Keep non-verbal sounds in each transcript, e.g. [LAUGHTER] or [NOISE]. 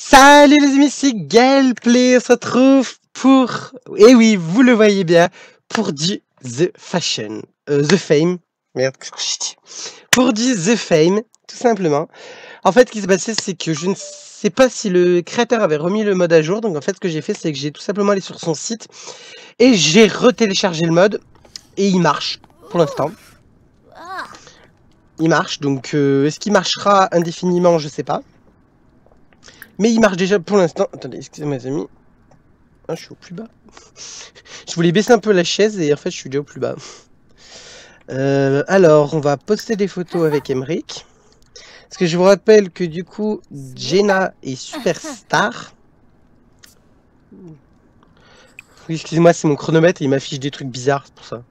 Salut les amis, c'est Gameplay, on se retrouve pour, et oui, vous le voyez bien, pour du The Fashion, euh, The Fame, merde, qu'est-ce que j'ai dit? Pour du The Fame, tout simplement. En fait, ce qui s'est passé, c'est que je ne sais pas si le créateur avait remis le mode à jour, donc en fait, ce que j'ai fait, c'est que j'ai tout simplement allé sur son site, et j'ai retéléchargé le mode, et il marche, pour l'instant. Il marche, donc euh, est-ce qu'il marchera indéfiniment, je sais pas. Mais il marche déjà pour l'instant. Attendez, excusez-moi les amis. Ah, je suis au plus bas. je voulais baisser un peu la chaise et en fait je suis déjà au plus bas. Euh, alors, on va poster des photos avec Emric. Parce que je vous rappelle que du coup, Jenna est superstar. Oui, excusez-moi, c'est mon chronomètre et il m'affiche des trucs bizarres, pour ça.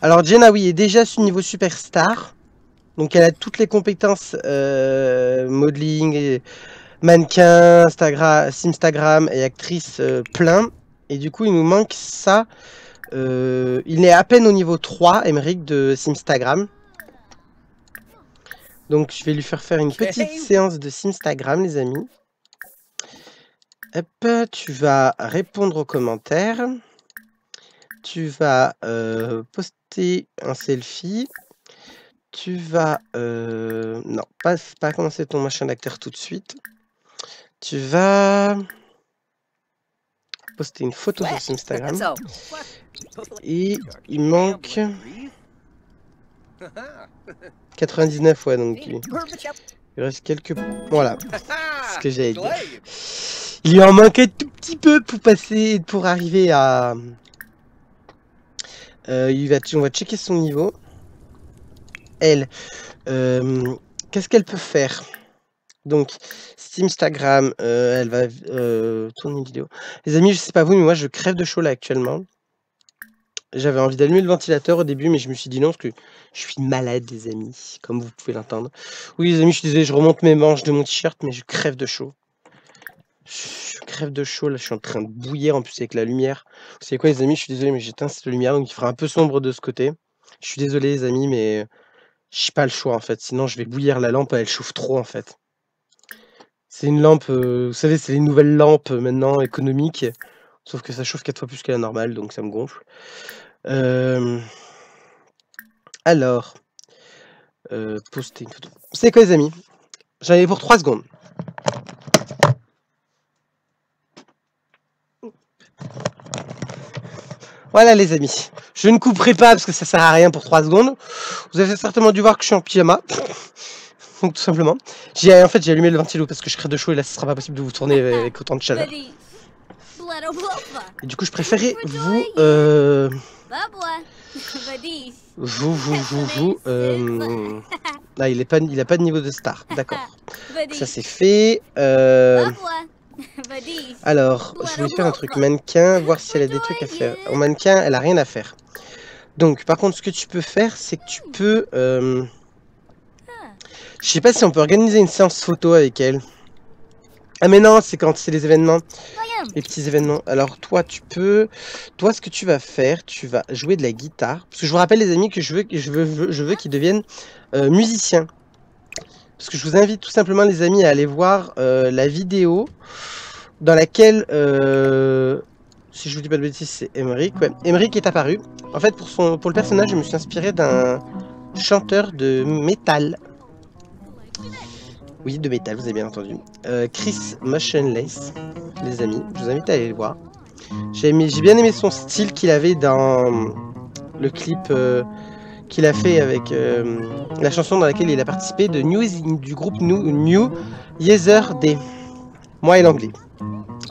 Alors, Jenna, oui, est déjà sur niveau superstar. Donc, elle a toutes les compétences euh, modeling et mannequin, Instagram, et actrice euh, plein. Et du coup, il nous manque ça. Euh, il est à peine au niveau 3, Emeric, de Simstagram. Donc, je vais lui faire faire une petite séance de Simstagram, les amis. Hop, tu vas répondre aux commentaires. Tu vas euh, poster un selfie. Tu vas... non, pas, pas commencer ton machin d'acteur tout de suite. Tu vas poster une photo sur Instagram. Et il manque 99, ouais, donc il reste quelques... Voilà, ce que j'allais dire. Il lui en manque un tout petit peu pour passer, pour arriver à... Euh, il va, on va checker son niveau. Elle, euh, qu'est-ce qu'elle peut faire? Donc, Instagram, euh, elle va euh, tourner une vidéo. Les amis, je sais pas vous, mais moi je crève de chaud là actuellement. J'avais envie d'allumer le ventilateur au début, mais je me suis dit non, parce que je suis malade, les amis, comme vous pouvez l'entendre. Oui, les amis, je suis désolé, je remonte mes manches de mon t-shirt, mais je crève de chaud. Je crève de chaud, là, je suis en train de bouillir en plus avec la lumière. Vous savez quoi, les amis, je suis désolé, mais j'éteins cette lumière, donc il fera un peu sombre de ce côté. Je suis désolé, les amis, mais je n'ai pas le choix en fait. Sinon, je vais bouillir la lampe, elle chauffe trop en fait. C'est une lampe, euh, vous savez, c'est les nouvelles lampes euh, maintenant économiques, sauf que ça chauffe 4 fois plus que la normale, donc ça me gonfle. Euh, alors, poster une photo. C'est quoi les amis? J'en ai pour 3 secondes. Voilà les amis. Je ne couperai pas parce que ça sert à rien pour 3 secondes. Vous avez certainement dû voir que je suis en pyjama tout simplement. J'ai en fait j'ai allumé le ventilo parce que je crée de chaud et là ce sera pas possible de vous tourner avec autant de chaleur. Du coup je préférais vous euh... vous vous vous vous euh... ah il est pas il a pas de niveau de star. D'accord. Ça c'est fait euh... alors je vais faire un truc mannequin voir si elle a des trucs à faire. Au mannequin elle a rien à faire. Donc par contre ce que tu peux faire c'est que tu peux euh... Je sais pas si on peut organiser une séance photo avec elle. Ah mais non, c'est quand c'est les événements. Les petits événements. Alors toi, tu peux... Toi, ce que tu vas faire, tu vas jouer de la guitare. Parce que je vous rappelle les amis que je veux, je veux, je veux qu'ils deviennent euh, musiciens. Parce que je vous invite tout simplement les amis à aller voir euh, la vidéo dans laquelle... Euh, si je vous dis pas de bêtises, c'est Emmerich. Ouais, Emmerich est apparu. En fait, pour, son, pour le personnage, je me suis inspiré d'un chanteur de métal oui, de métal, vous avez bien entendu. Euh, Chris Motionless, les amis, je vous invite à aller le voir. J'ai bien aimé son style qu'il avait dans le clip euh, qu'il a fait avec euh, la chanson dans laquelle il a participé de New, du groupe New, New Day. Moi et l'anglais.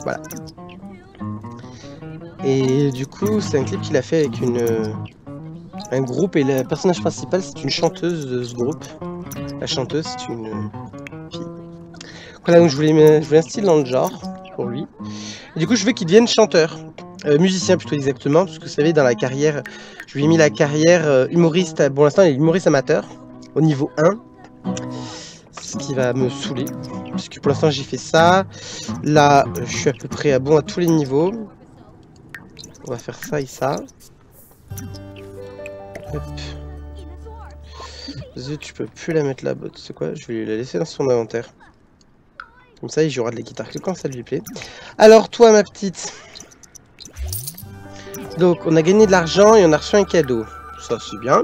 Voilà. Et du coup, c'est un clip qu'il a fait avec une, un groupe et le personnage principal, c'est une chanteuse de ce groupe. La chanteuse, c'est une voilà, donc je voulais, un style dans le genre pour lui. Du coup, je veux qu'il devienne chanteur. Euh, musicien plutôt exactement, parce que vous savez, dans la carrière, je lui ai mis la carrière euh, humoriste, pour l'instant il est humoriste amateur, au niveau 1, ce qui va me saouler, puisque pour l'instant j'ai fait ça, là je suis à peu près à bon à tous les niveaux, on va faire ça et ça, Hop. Tu peux plus la mettre là, bot, c'est quoi? Je vais la laisser dans son inventaire. Comme ça, il jouera de la guitare que quand ça lui plaît. Alors, toi, ma petite. Donc, on a gagné de l'argent et on a reçu un cadeau. Ça, c'est bien.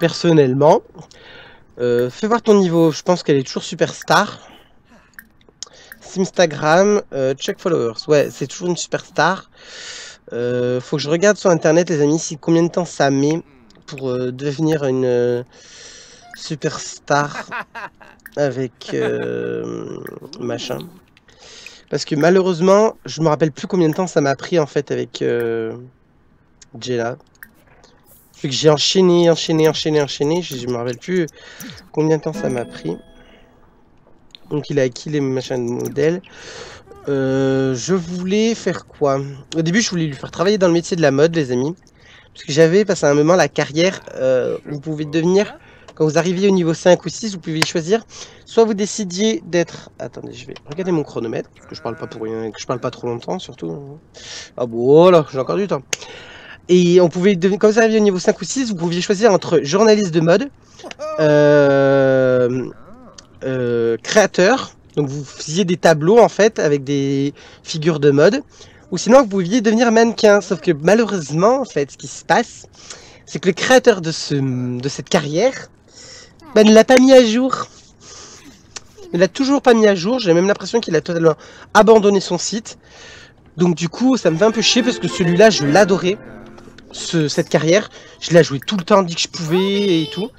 Personnellement. Euh, fais voir ton niveau. Je pense qu'elle est toujours superstar. Instagram, euh, check followers. Ouais, c'est toujours une superstar. Euh, faut que je regarde sur internet, les amis, si combien de temps ça met pour euh, devenir une euh, superstar [LAUGHS] avec machin. Parce que malheureusement, je me rappelle plus combien de temps ça m'a pris en fait avec Jella. que j'ai enchaîné, enchaîné, enchaîné, enchaîné. Je, me rappelle plus combien de temps ça m'a pris. Donc il a acquis les machins de modèle. Euh, je voulais faire quoi? Au début, je voulais lui faire travailler dans le métier de la mode, les amis. Parce que j'avais passé un moment la carrière euh, vous pouvez devenir, quand vous arriviez au niveau 5 ou 6, vous pouviez choisir. Soit vous décidiez d'être... Attendez, je vais regarder mon chronomètre, parce que je parle pas pour rien, que je parle pas trop longtemps, surtout. Ah bon, là, j'ai encore du temps. Et on pouvait devenir, quand vous arriviez au niveau 5 ou 6, vous pouviez choisir entre journaliste de mode, euh, euh, créateur, donc vous faisiez des tableaux en fait avec des figures de mode, ou sinon vous pouviez devenir mannequin. Sauf que malheureusement, en fait, ce qui se passe, c'est que le créateur de, ce, de cette carrière bah, ne l'a pas mis à jour. Il l'a toujours pas mis à jour. J'ai même l'impression qu'il a totalement abandonné son site. Donc du coup, ça me fait un peu chier parce que celui-là, je l'adorais. Ce, cette carrière, je l'ai joué tout le temps, dit que je pouvais et tout.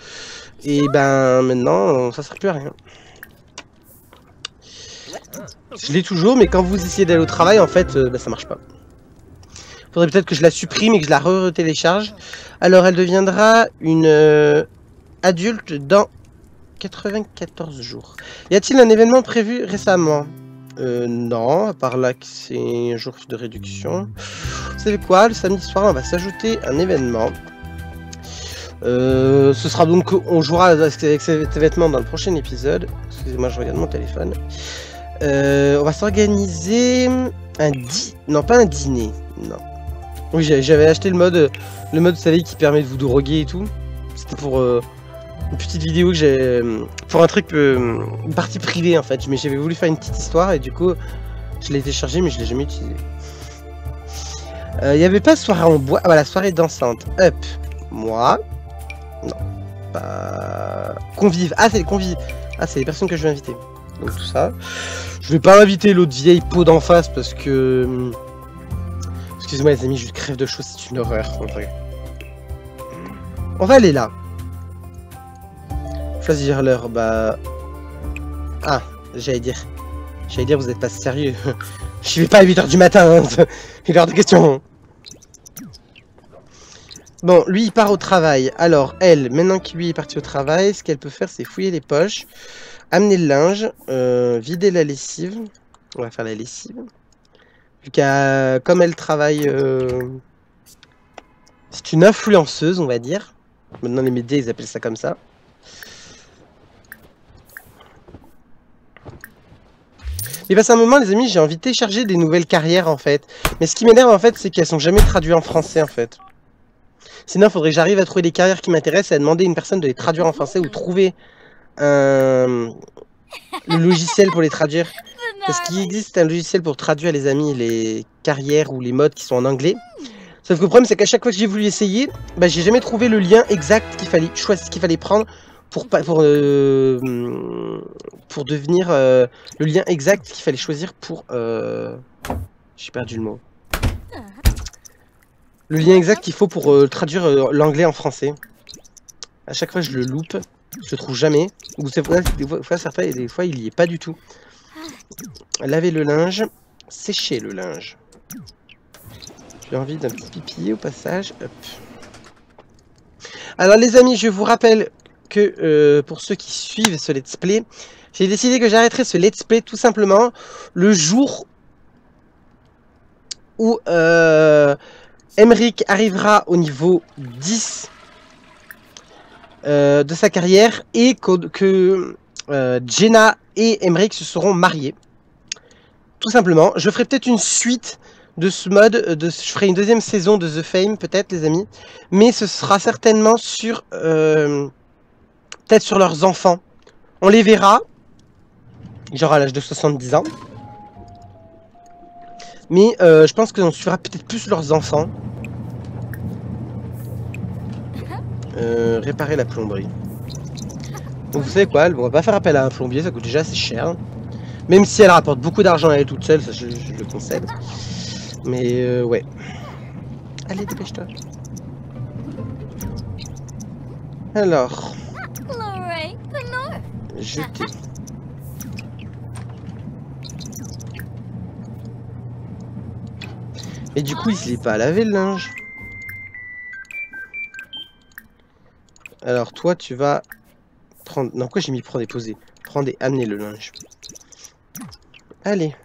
Et ben maintenant, ça sert plus à rien. Je l'ai toujours, mais quand vous essayez d'aller au travail, en fait, euh, bah, ça marche pas. Faudrait peut-être que je la supprime et que je la re-télécharge. Alors, elle deviendra une euh, adulte dans 94 jours. Y a-t-il un événement prévu récemment? Euh, non, à part là que c'est un jour de réduction. Vous savez quoi? Le samedi soir, on va s'ajouter un événement. Ce sera donc, on jouera avec cet événement dans le prochain épisode. Excusez-moi, je regarde mon téléphone. Euh, on va s'organiser un dîner. Non, pas un dîner. Non. Oui, j'avais acheté le mode, le mode, vous qui permet de vous droguer et tout. C'était pour euh, une petite vidéo que j'ai. Pour un truc. une partie privée en fait. Mais j'avais voulu faire une petite histoire et du coup, je l'ai téléchargé, mais je l'ai jamais utilisé. Il n'y avait pas soirée en bois. Ah, voilà, soirée dansante. Hop. Moi. Non. Pas. Convive. Ah, c'est les convives. Ah, c'est les personnes que je vais inviter. Donc tout ça. Je vais pas inviter l'autre vieille peau d'en face parce que... Hmm, excusez-moi les amis, je crève de chaud, c'est une horreur. On va aller là. Choisir l'heure, bah... Ah, j'allais dire. J'allais dire, vous êtes pas sérieux. [LAUGHS] Je vais pas à 8h du matin, hein. [LAUGHS] il est de question. Bon, lui, il part au travail. Alors, elle, maintenant qu'il est parti au travail, ce qu'elle peut faire, c'est fouiller les poches. Amener le linge, euh, vider la lessive. On va faire la lessive. Vu qu'à comme elle travaille, euh, c'est une influenceuse, on va dire. Maintenant les médias ils appellent ça comme ça. Mais passe un moment les amis, j'ai envie de télécharger des nouvelles carrières en fait. Mais ce qui m'énerve en fait, c'est qu'elles sont jamais traduites en français en fait. Sinon, il faudrait que j'arrive à trouver des carrières qui m'intéressent et à demander à une personne de les traduire en français ou trouver un logiciel pour les traduire. [LAUGHS] Parce qu'il existe un logiciel pour traduire, les amis, les carrières ou les modes qui sont en anglais. Sauf que le problème, c'est qu'à chaque fois que j'ai voulu essayer, bah, j'ai jamais trouvé le lien exact qu'il fallait choisir, qu'il fallait prendre pour, pour, euh, pour devenir euh, le lien exact qu'il fallait choisir pour... Euh... J'ai perdu le mot. Le lien exact qu'il faut pour euh, traduire euh, l'anglais en français. À chaque fois, je le loupe. Le trouve jamais. Ou des fois, des fois, certains, et des fois, il y est pas du tout. Laver le linge. Sécher le linge. J'ai envie d'un petit pipi au passage. Alors les amis, je vous rappelle que euh, pour ceux qui suivent ce let's play, j'ai décidé que j'arrêterai ce let's play tout simplement le jour où euh, arrivera au niveau 10 euh, de sa carrière et que, euh, Jenna et Emmerich se seront mariés. Tout simplement. Je ferai peut-être une suite de ce mode. De, je ferai une deuxième saison de The Fame, peut-être, les amis. Mais ce sera certainement sur... Euh, peut-être sur leurs enfants. On les verra. Genre à l'âge de 70 ans. Mais je pense qu'on suivra peut-être plus leurs enfants. Euh, réparer la plomberie. Donc vous savez quoi, on va pas faire appel à un plombier, ça coûte déjà assez cher. Même si elle rapporte beaucoup d'argent à elle toute seule, ça je, le concède. Mais euh, ouais. Allez, dépêche-toi. Alors. Jeter. Et du coup, il s'est pas lavé le linge. Alors toi, tu vas prendre... Non, quoi j'ai mis prendre et poser? Prendre et amener le linge. Allez.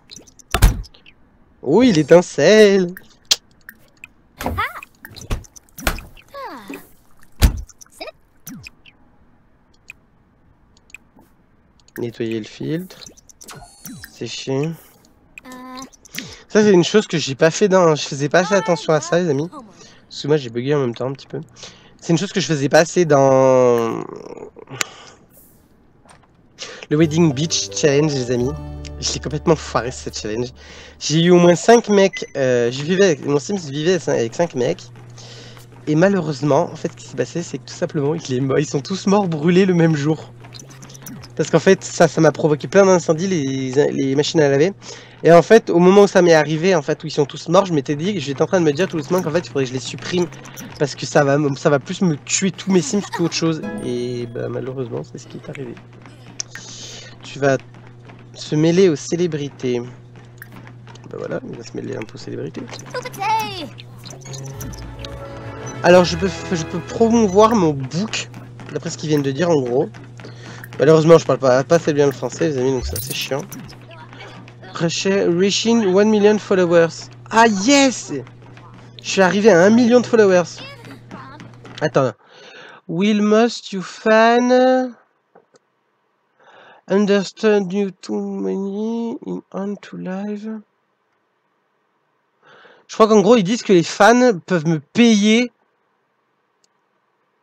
Oui, il étincelle Nettoyer le filtre. Sécher. Ça, c'est une chose que j'ai pas fait dans... Je faisais pas assez attention à ça, les amis. Parce que moi, j'ai bugué en même temps, un petit peu. C'est une chose que je faisais pas assez dans... Le Wedding Beach Challenge, les amis. J'ai complètement foiré cette challenge. J'ai eu au moins 5 mecs. Euh, je vivais mon Sims vivait avec 5 mecs. Et malheureusement, en fait, ce qui s'est passé, c'est que tout simplement, ils sont tous morts brûlés le même jour. Parce qu'en fait, ça, m'a provoqué plein d'incendies, les, les, machines à laver. Et en fait, au moment où ça m'est arrivé, en fait, où ils sont tous morts, je m'étais dit, j'étais en train de me dire tout doucement qu'en fait, il faudrait que je les supprime. Parce que ça va, ça va plus me tuer tous mes sims qu'autre chose. Et bah, malheureusement, c'est ce qui est arrivé. Tu vas se mêler aux célébrités. Bah voilà, il va se mêler un peu aux célébrités. Alors, je peux, je peux promouvoir mon book, d'après ce qu'ils viennent de dire en gros. Malheureusement, je parle pas, assez bien le français, les amis, donc c'est chiant. Reaching 1 million followers. Ah, yes Je suis arrivé à 1 million de followers. Attends. Will most you fan understand you too many in on to live? Je crois qu'en gros, ils disent que les fans peuvent me payer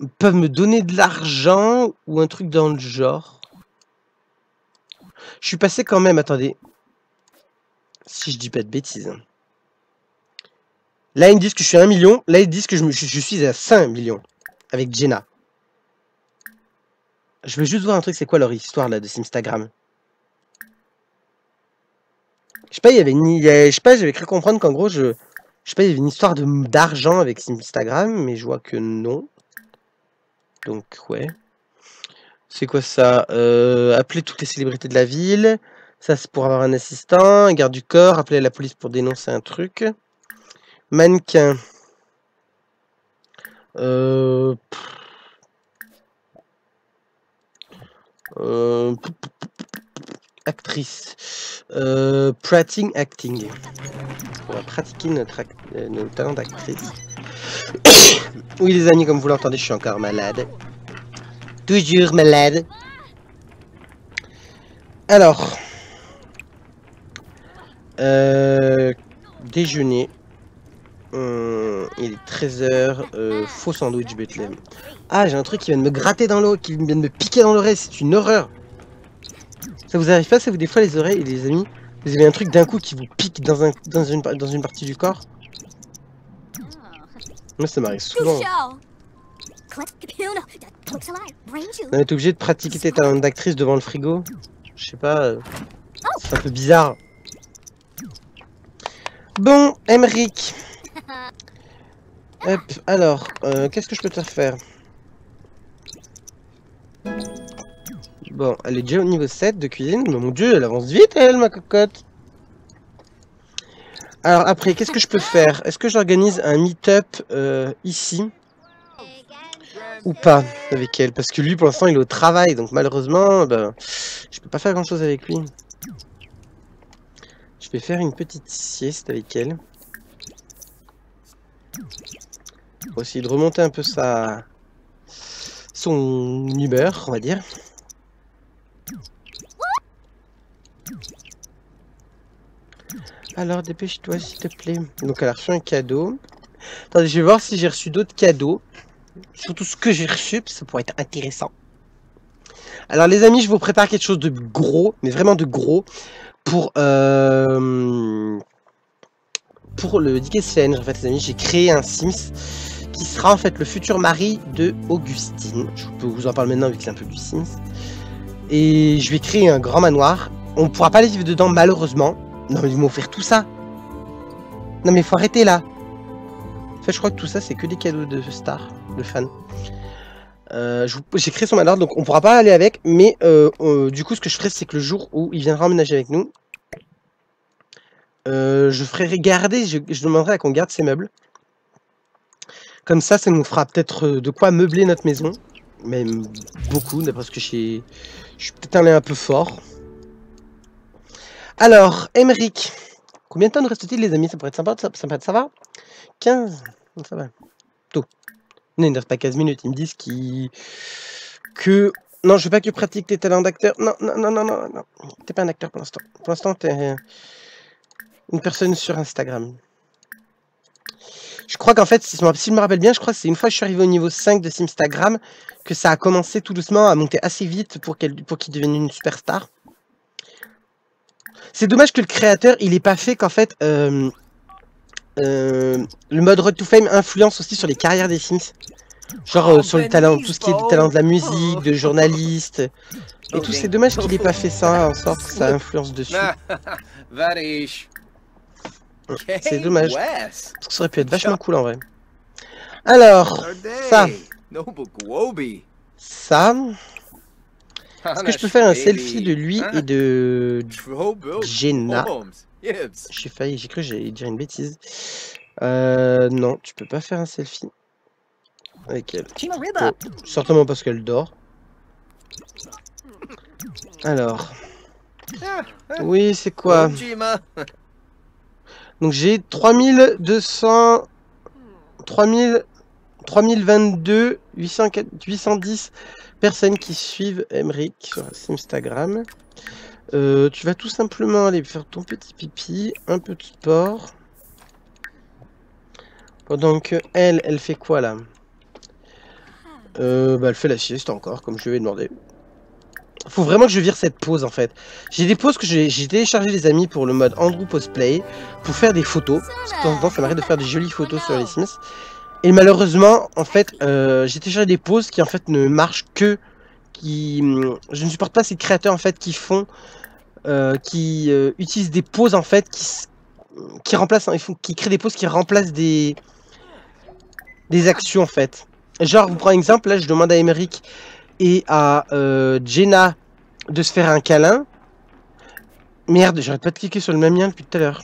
peuvent me donner de l'argent ou un truc dans le genre. Je suis passé quand même, attendez. Si je dis pas de bêtises. Là, ils me disent que je suis à 1 million. Là, ils disent que je, suis à 5 millions. Avec Jenna. Je veux juste voir un truc, c'est quoi leur histoire là de Instagram Je sais pas, il y avait. Je sais pas, j'avais cru comprendre qu'en gros, je... Je sais pas, il y avait une histoire d'argent avec Instagram, mais je vois que non. Donc, ouais. C'est quoi ça? Euh, Appeler toutes les célébrités de la ville. Ça, c'est pour avoir un assistant. Un garde du corps. Appeler la police pour dénoncer un truc. Mannequin. Euh... Euh... Actrice. Euh... Prating acting. On va pratiquer notre, euh, talent d'actrice. [COUGHS] oui les amis, comme vous l'entendez, je suis encore malade. Toujours malade. Alors. Euh, déjeuner. Hum, il est 13h. Euh, faux sandwich Bethlehem. Ah, j'ai un truc qui vient de me gratter dans l'eau, qui vient de me piquer dans l'oreille. C'est une horreur. Ça vous arrive pas, ça vous des fois les oreilles, les amis Vous avez un truc d'un coup qui vous pique dans, un, dans, une, dans une partie du corps? Moi, ça m'arrive souvent. On est obligé de pratiquer tes talents d'actrice devant le frigo. Je sais pas. Euh, c'est un peu bizarre. Bon, Emric. Hop, alors, euh, qu'est-ce que je peux te faire? Bon, elle est déjà au niveau 7 de cuisine. Mais mon dieu, elle avance vite, elle, ma cocotte. Alors après, qu'est-ce que je peux faire? Est-ce que j'organise un meet-up euh, ici? Ou pas avec elle? Parce que lui, pour l'instant, il est au travail. Donc malheureusement, ben, je peux pas faire grand-chose avec lui. Je vais faire une petite sieste avec elle. Pour essayer de remonter un peu sa... son humeur, on va dire. Alors dépêche-toi s'il te plaît. Donc elle a reçu un cadeau. Attendez, je vais voir si j'ai reçu d'autres cadeaux. Surtout ce que j'ai reçu, ça pourrait être intéressant. Alors les amis, je vous prépare quelque chose de gros, mais vraiment de gros, pour, euh, pour le Dickens Challenge. En fait les amis, j'ai créé un Sims qui sera en fait le futur mari de Augustine. Je peux vous en parler maintenant vu que c'est un peu du Sims. Et je vais créer un grand manoir. On ne pourra pas aller vivre dedans malheureusement. Non mais ils m'ont offert tout ça. Non mais faut arrêter là. En fait je crois que tout ça c'est que des cadeaux de stars, de fans. Euh, j'ai créé son manoir, donc on pourra pas aller avec, mais euh, euh, du coup, ce que je ferai, c'est que le jour où il viendra emménager avec nous, je ferai garder, je, demanderai à qu'on garde ses meubles. Comme ça, ça nous fera peut-être de quoi meubler notre maison, même beaucoup, d'après ce que je suis peut-être allé un peu fort. Alors, Emeric, combien de temps nous reste-t-il, les amis? Ça pourrait être sympa, ça, ça, va? 15 Ça va. Tout. Non, il ne reste pas 15 minutes. Ils me disent qu'ils... que... Non, je veux pas que tu pratiques tes talents d'acteur. Non, non, non, non, non, non. T'es pas un acteur pour l'instant. Pour l'instant, t'es une personne sur Instagram. Je crois qu'en fait, si je me rappelle bien, je crois que c'est une fois que je suis arrivé au niveau 5 de Simstagram que ça a commencé tout doucement à monter assez vite pour qu'il devienne une superstar. C'est dommage que le créateur, il ait pas fait qu'en fait, euh, euh, le mode Road to Fame influence aussi sur les carrières des Sims. Genre euh, sur le talent, tout ce qui est du talent de la musique, de journaliste. Et tout, c'est dommage qu'il ait pas fait ça en sorte que ça influence dessus. [LAUGHS] C'est dommage. Parce que ça aurait pu être vachement cool en vrai. Alors, ça. Ça. Est-ce que je peux faire un selfie de lui et de Jenna? J'ai failli, j'ai cru que j'allais dire une bêtise. Euh, non, tu peux pas faire un selfie avec elle. Oh, certainement parce qu'elle dort. Alors. Oui, c'est quoi? Donc j'ai 3200... 3000... 3022 810 personnes qui suivent Emric sur Instagram. Euh, tu vas tout simplement aller faire ton petit pipi, un peu de sport. Pendant que elle, elle fait quoi là? Euh, bah, Elle fait la sieste encore, comme je lui ai demandé. Faut vraiment que je vire cette pause en fait. J'ai des pauses que j'ai téléchargé les amis pour le mode Andrew Pose Play pour faire des photos. Parce que ça m'arrête de faire des jolies photos sur les Sims. Et malheureusement, en fait, euh, j'ai téléchargé des pauses qui en fait ne marchent que qui. Je ne supporte pas ces créateurs en fait qui font euh, qui euh, utilisent des poses en fait qui, qui remplacent, il faut, qui créent des poses qui remplacent des des actions en fait. Genre, vous prenez un exemple, là je demande à Emeric et à Jenna de se faire un câlin. Merde, j'arrête pas de cliquer sur le même lien depuis tout à l'heure.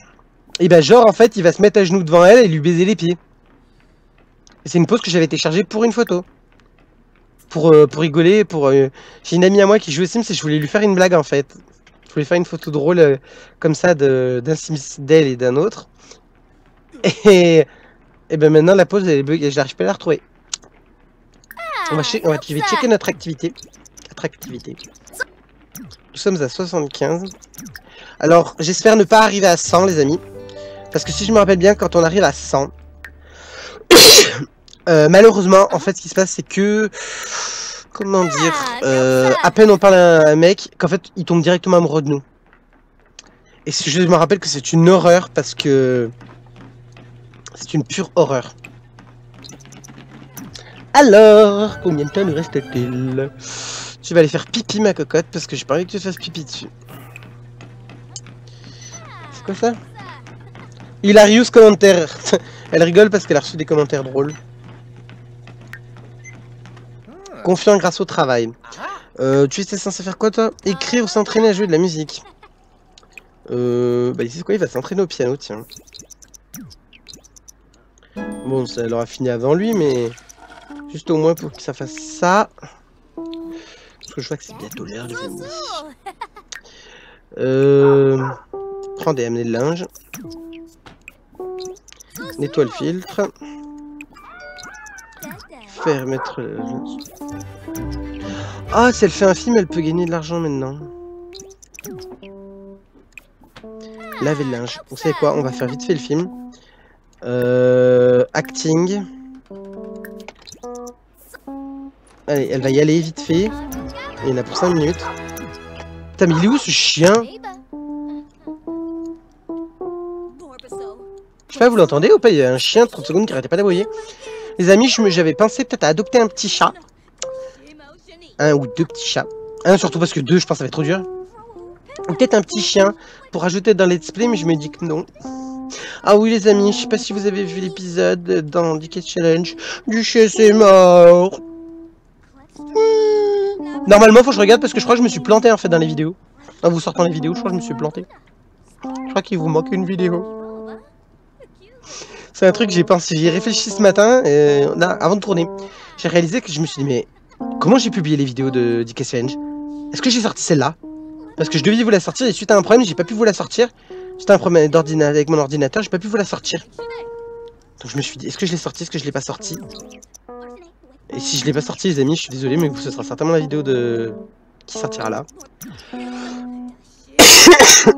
Et ben genre en fait il va se mettre à genoux devant elle et lui baiser les pieds. C'est une pose que j'avais téléchargée pour une photo. Pour, pour rigoler, pour... J'ai une amie à moi qui joue au Sims et je voulais lui faire une blague en fait voulais faire une photo drôle euh, comme ça d'un Sims d'elle et d'un autre. Et, et ben maintenant la pause elle est bug, j'arrive pas à la retrouver. On va, on va, je checker notre activité. Attractivité. Nous sommes à 75. Alors, j'espère ne pas arriver à 100, les amis. Parce que si je me rappelle bien, quand on arrive à 100... euh, malheureusement, en fait, ce qui se passe, c'est que comment dire, ah, euh, à peine on parle à un mec, qu'en fait il tombe directement amoureux de nous. Et je me rappelle que c'est une horreur parce que c'est une pure horreur. Alors, combien de temps nous reste-t-il? Tu vas aller faire pipi ma cocotte parce que j'ai pas envie que tu fasses pipi dessus. C'est quoi ça? Hilarious commentaire. [LAUGHS] Elle rigole parce qu'elle a reçu des commentaires drôles. Confiant grâce au travail. Euh, tu étais censé faire quoi toi? Écrire ou s'entraîner à jouer de la musique? Euh, bah c'est quoi Il va s'entraîner au piano, tiens. Bon, ça aura fini avant lui, mais... Juste au moins pour que ça fasse ça. Parce que je vois que c'est bientôt l'heure de venir. Euh... Prends des amener de linge. Nettoie le filtre faire mettre... Ah, si elle fait un film, elle peut gagner de l'argent maintenant. Laver le linge. Vous savez quoi On va faire vite fait le film. Euh, acting. Allez, elle va y aller vite fait. Il y en a pour 5 minutes. Putain, mais il est où ce chien? Je sais pas, vous l'entendez ou pas? Il y a un chien de 30 secondes qui arrêtait pas d'aboyer. Les amis, j'avais pensé peut-être à adopter un petit chat. Un ou deux petits chats. Un surtout parce que deux, je pense, ça va être trop dur. Peut-être un petit chien pour ajouter dans let's play, mais je me dis que non. Ah oui les amis, je sais pas si vous avez vu l'épisode dans Decade Challenge. Du chien c'est mort. Normalement faut que je regarde parce que je crois que je me suis planté en fait dans les vidéos. En vous sortant les vidéos, je crois que je me suis planté. Je crois qu'il vous manque une vidéo. C'est un truc que j'ai pensé, j'y ai réfléchi ce matin, là, avant de tourner. J'ai réalisé que je me suis dit, mais comment j'ai publié les vidéos de Challenge? Est-ce que j'ai sorti celle-là? Parce que je devais vous la sortir et suite à un problème, j'ai pas pu vous la sortir. C'était un problème avec mon ordinateur, j'ai pas pu vous la sortir. Donc je me suis dit, est-ce que je l'ai sorti, est-ce que je l'ai pas sorti? Et si je l'ai pas sorti, les amis, je suis désolé, mais ce sera certainement la vidéo de qui sortira là. [COUGHS] je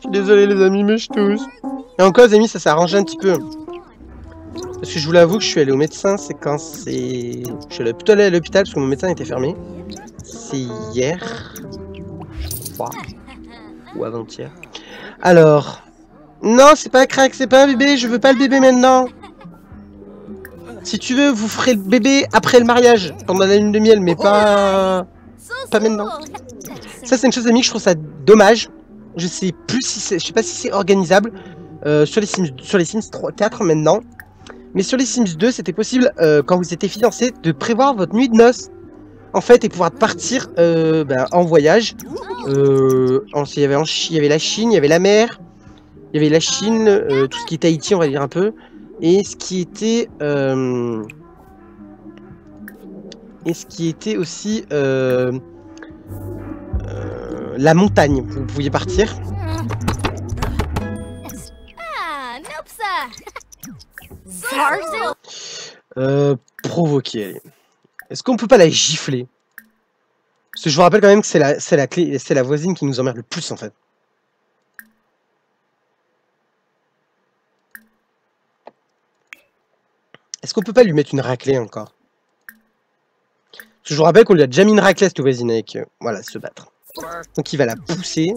suis désolé les amis, mais je tousse. Et encore les amis, ça s'est arrangé un petit peu. Parce que je vous l'avoue que je suis allé au médecin, c'est quand c'est... Je suis allé plutôt allé à l'hôpital parce que mon médecin était fermé. C'est hier, je crois, ou avant-hier. Alors. Non, c'est pas crack, c'est pas un bébé, je veux pas le bébé maintenant. Si tu veux, vous ferez le bébé après le mariage, pendant la lune de miel, mais pas... Pas maintenant. Ça, c'est une chose, amis, que je trouve ça dommage. Je sais plus si c'est... Je sais pas si c'est organisable. Euh, sur les Sims, sur les Sims 3, 4 maintenant. Mais sur les Sims 2, c'était possible, euh, quand vous étiez fiancé, de prévoir votre nuit de noces. En fait, et pouvoir partir euh, ben, en voyage. Il, y avait il y avait la Chine, il y avait la mer, il y avait la Chine, tout ce qui était Haïti, on va dire un peu, et ce qui était et ce qui était aussi la montagne. Vous pouviez partir. Euh, provoquer. Est-ce qu'on peut pas la gifler? Je vous rappelle quand même que c'est la, la clé, c'est la voisine qui nous emmerde le plus en fait. Est-ce qu'on peut pas lui mettre une raclée encore? Je vous rappelle qu'on lui a déjà mis une raclée cette voisine avec, euh, voilà, se battre. Donc il va la pousser.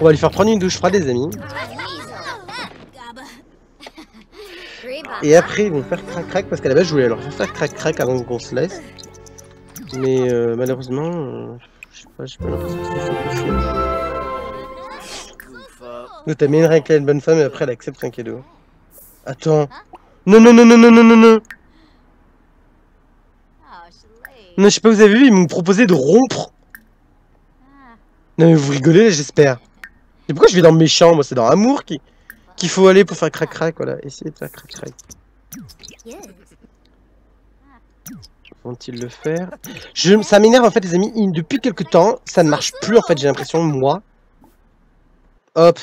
On va lui faire prendre une douche froide, les amis. Et après, ils vont faire crac-crac, parce qu'à la base, je voulais leur faire crac-crac avant qu'on se laisse. Mais euh, malheureusement, euh, je sais pas, j'ai pas l'impression que c'est une raclée à une bonne femme et après elle accepte un cadeau. Attends. Non, non, non, non, non, non, non, non. Non, je sais pas, vous avez vu, ils m'ont proposé de rompre. Non, mais vous rigolez, j'espère. Et pourquoi je vais dans le méchant Moi, c'est dans Amour qui qu'il faut aller pour faire crac-crac, voilà. Essayez de faire crac-crac. Vont-ils le faire? Ça m'énerve, en fait, les amis. Depuis quelques temps, ça ne marche plus, en fait, j'ai l'impression, moi. Hop.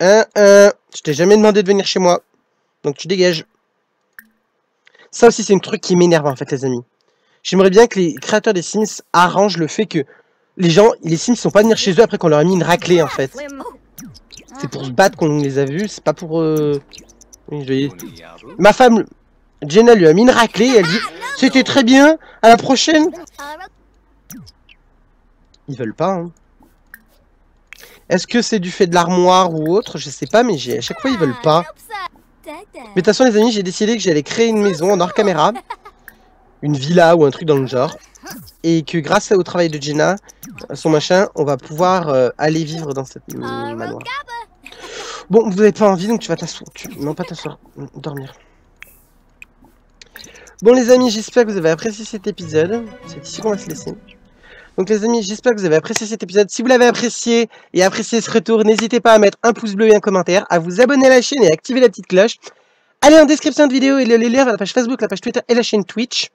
Un, un. Je t'ai jamais demandé de venir chez moi. Donc, tu dégages. Ça aussi, c'est un truc qui m'énerve, en fait, les amis. J'aimerais bien que les créateurs des Sims arrangent le fait que les gens, les Sims sont pas venir chez eux après qu'on leur a mis une raclée en fait. C'est pour se battre qu'on les a vus, c'est pas pour... Euh... Ma femme, Jenna lui a mis une raclée et elle dit « C'était très bien, à la prochaine !» Ils veulent pas, hein. Est-ce que c'est du fait de l'armoire ou autre? Je sais pas, mais à chaque fois ils veulent pas. Mais de toute façon les amis, j'ai décidé que j'allais créer une maison en hors caméra. Une villa ou un truc dans le genre et que grâce au travail de Jenna, son machin, on va pouvoir euh, aller vivre dans cette manoir. Bon, vous n'avez pas envie, donc tu vas t'asseoir. Non, pas t'asseoir, dormir. Bon les amis, j'espère que vous avez apprécié cet épisode. C'est ici qu'on va se laisser. Donc les amis, j'espère que vous avez apprécié cet épisode. Si vous l'avez apprécié et apprécié ce retour, n'hésitez pas à mettre un pouce bleu et un commentaire, à vous abonner à la chaîne et à activer la petite cloche. Allez en description de vidéo et les liens vers la page Facebook, la page Twitter et la chaîne Twitch.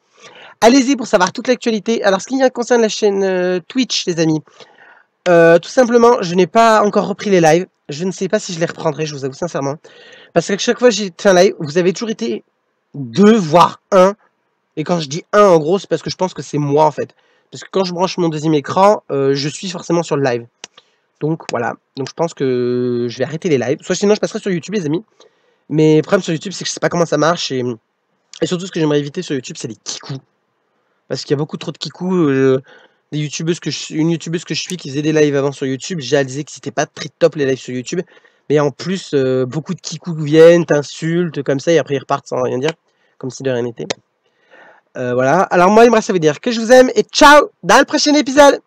Allez-y pour savoir toute l'actualité. Alors, ce qui concerne la chaîne euh, Twitch, les amis, euh, tout simplement, je n'ai pas encore repris les lives. Je ne sais pas si je les reprendrai, je vous avoue sincèrement. Parce que chaque fois que j'ai fait un live, vous avez toujours été deux, voire un. Et quand je dis un, en gros, c'est parce que je pense que c'est moi, en fait. Parce que quand je branche mon deuxième écran, euh, je suis forcément sur le live. Donc voilà, donc je pense que je vais arrêter les lives. Soit sinon je passerai sur YouTube les amis. Mais le problème sur YouTube c'est que je sais pas comment ça marche et, et surtout ce que j'aimerais éviter sur YouTube c'est les kikous. Parce qu'il y a beaucoup trop de kikous. Euh, des youtubeuses que une youtubeuse que je suis qui faisait des lives avant sur YouTube, j'ai réalisé que c'était pas très top les lives sur YouTube. Mais en plus, euh, beaucoup de kikous viennent, t'insultent comme ça et après ils repartent sans rien dire. Comme si de rien n'était. Euh, voilà. Alors moi, il me reste à vous dire que je vous aime et ciao dans le prochain épisode